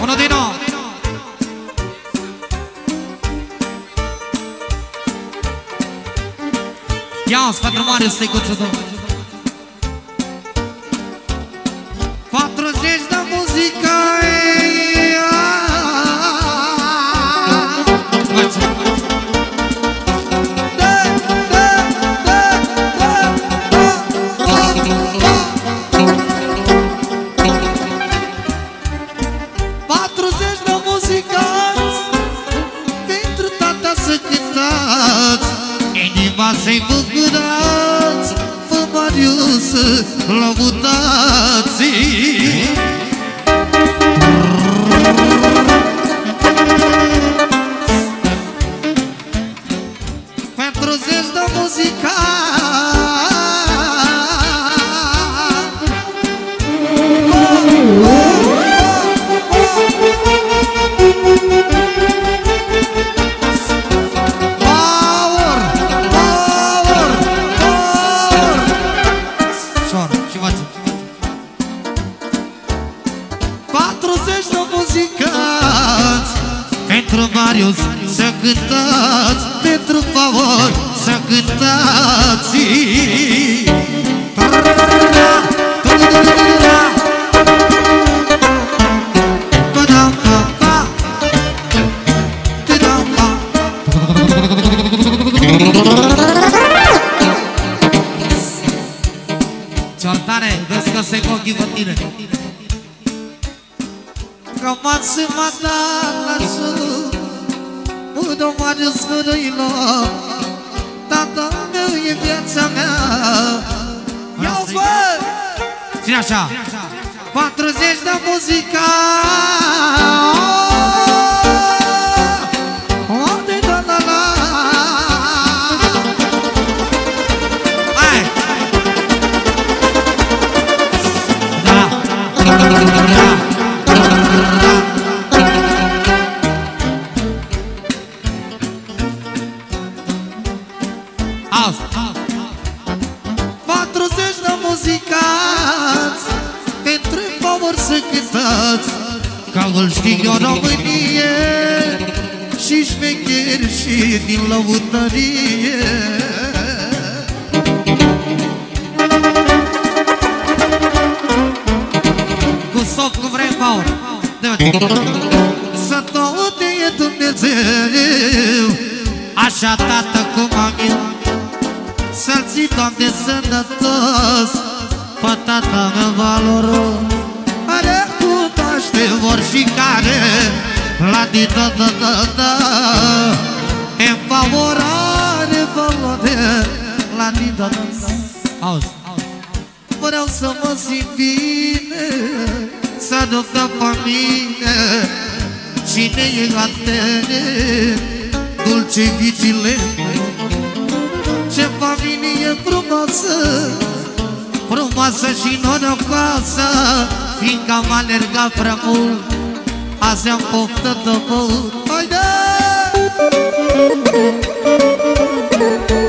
কোনোদিনও ia sfatul mare să-i cuțu Marius Pentru Marius să cântați Pentru favor să cântați. Ciortare, vezi că se ochii pe tine. Că m-am sâmat la sus Udo Marius Mărâilo Tata meu e viața mea? Ia-o fă! Ține așa. 40 de muzica Auzi! 40 de muzicanți Pentru favor să cântați Ca îl știu eu Românie Și șmecheri și din lăutărie. Cu soft cum vrei, Paul? Dă-te Să tot e Dumnezeu. Așa tată cum am eu Să-l ții, Doamne, sănătos Pe tata meu valoros Are cu taște vor și care La di da da da da În favorare valoare La di da da da Auzi. Vreau să mă simt bine Să duc de pe mine Cine e atene Dulce vigilent Ce familie frumoasă Frumoasă și norocoasă Fiindcă am alergat prea mult Azi am poftă de băut Haide! mine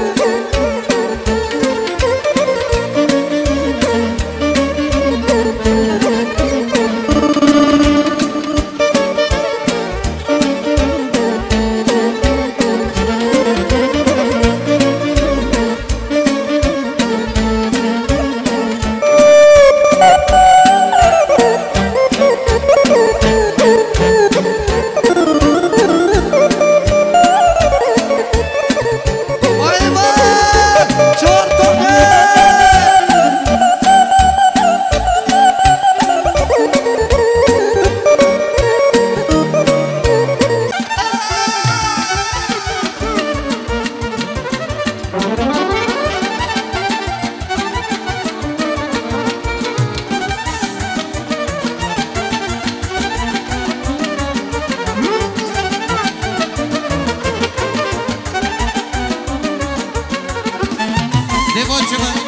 Levante, mano.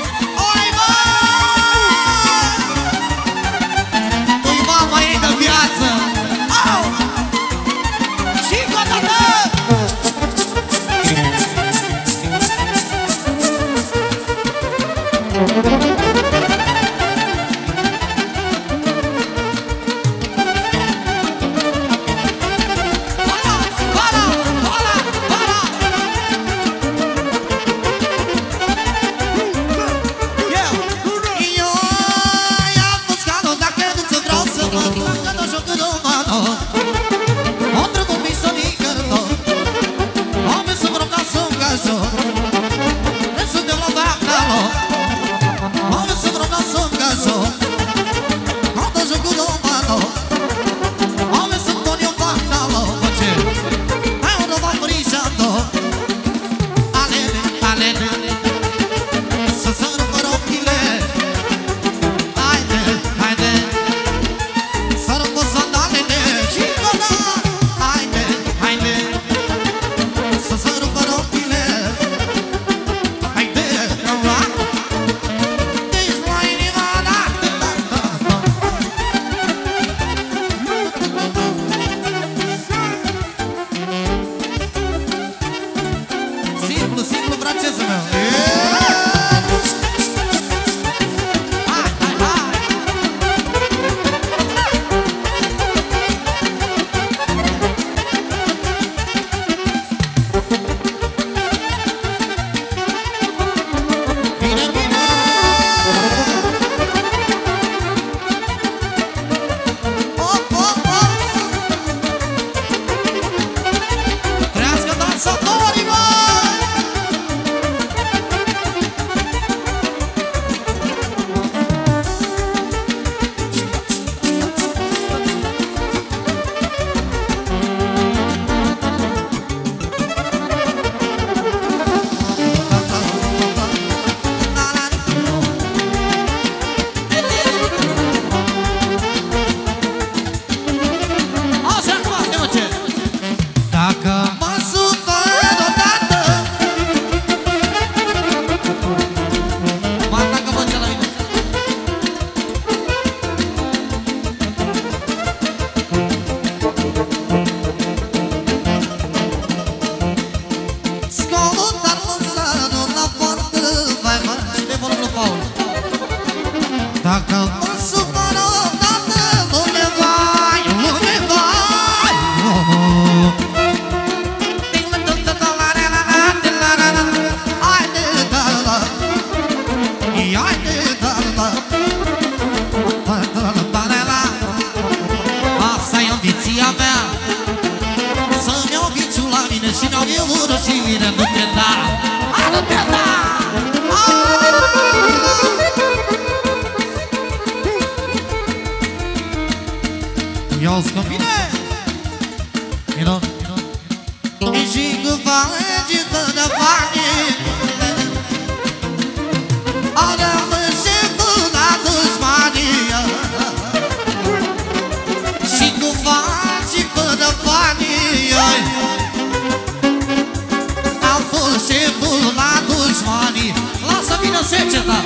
Ia-o scăm bine Minun E și cu bani de bani. Are mă și cu la dușmanii Și cu bani și fără banii. Am fost șeful la dușmanii Lasă vină seceta